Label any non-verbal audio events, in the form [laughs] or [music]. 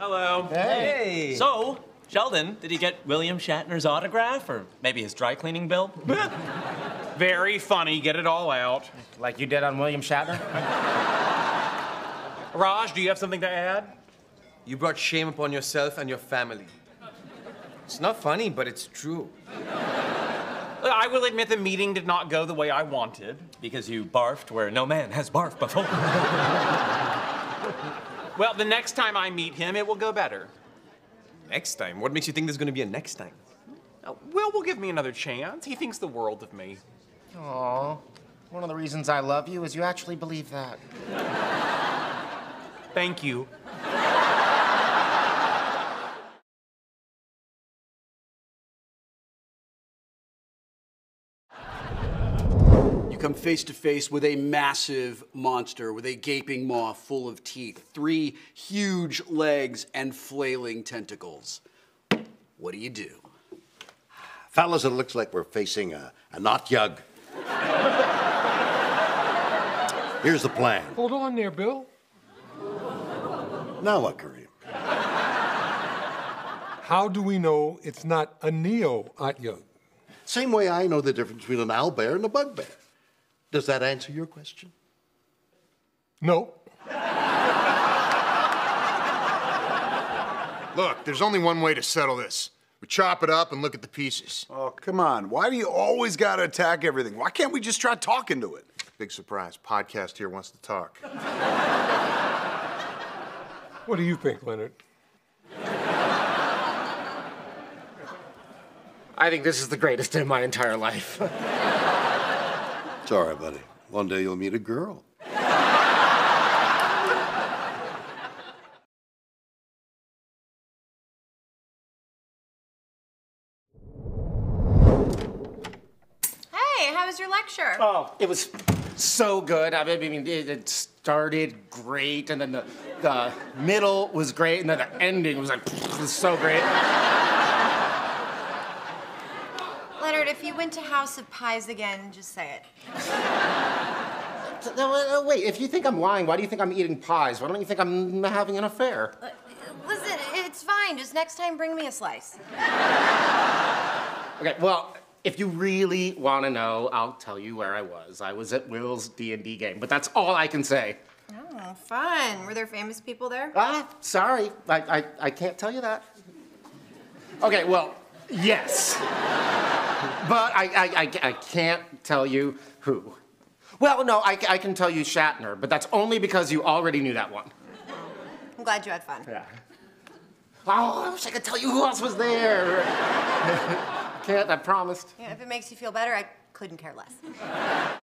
Hello. Hey. So, Sheldon, did he get William Shatner's autograph or maybe his dry cleaning bill? [laughs] Very funny. Get it all out. Like you did on William Shatner? [laughs] Raj, do you have something to add? You brought shame upon yourself and your family. It's not funny, but it's true. I will admit the meeting did not go the way I wanted. because you barfed where no man has barfed before. [laughs] Well, the next time I meet him, it will go better. Next time? What makes you think there's gonna be a next time? Uh, Wil will give me another chance. He thinks the world of me. Aw. One of the reasons I love you is you actually believe that. Thank you. You come face to face with a massive monster with a gaping maw full of teeth, three huge legs, and flailing tentacles. What do you do? Fellas, it looks like we're facing a, an otyugh. Here's the plan. Hold on there, Bill. Now what, Kareem? How do we know it's not a neo-otyugh? Same way I know the difference between an owlbear and a bugbear. Does that answer your question? No. Look, there's only one way to settle this. We chop it up and look at the pieces. Oh, come on. Why do you always got to attack everything? Why can't we just try talking to it? Big surprise. Podcast here wants to talk. What do you think, Leonard? I think this is the greatest in my entire life. [laughs] It's all right, buddy. One day you'll meet a girl. Hey, how was your lecture? oh, it was so good. I mean, it, it started great, and then the, the middle was great, and then the ending was like, it was so great. Leonard, if you went to House of Pies again, just say it. [laughs] No, Wait, if you think I'm lying, why do you think I'm eating pies? Why don't you think I'm having an affair? Uh, Listen, it's fine. Just next time, bring me a slice. Okay, well, if you really want to know, I'll tell you where I was. I was at Wil's D&D game, but that's all I can say. Oh, fun. Were there famous people there? Ah, sorry, I, I, I can't tell you that. Okay, well, yes. But I, I, I, I can't tell you who. Well, no, I, I can tell you Shatner, but that's only because you already knew that one. I'm glad you had fun. Yeah. Oh, I wish I could tell you who else was there. [laughs] can't, I promised. Yeah, if it makes you feel better, I couldn't care less.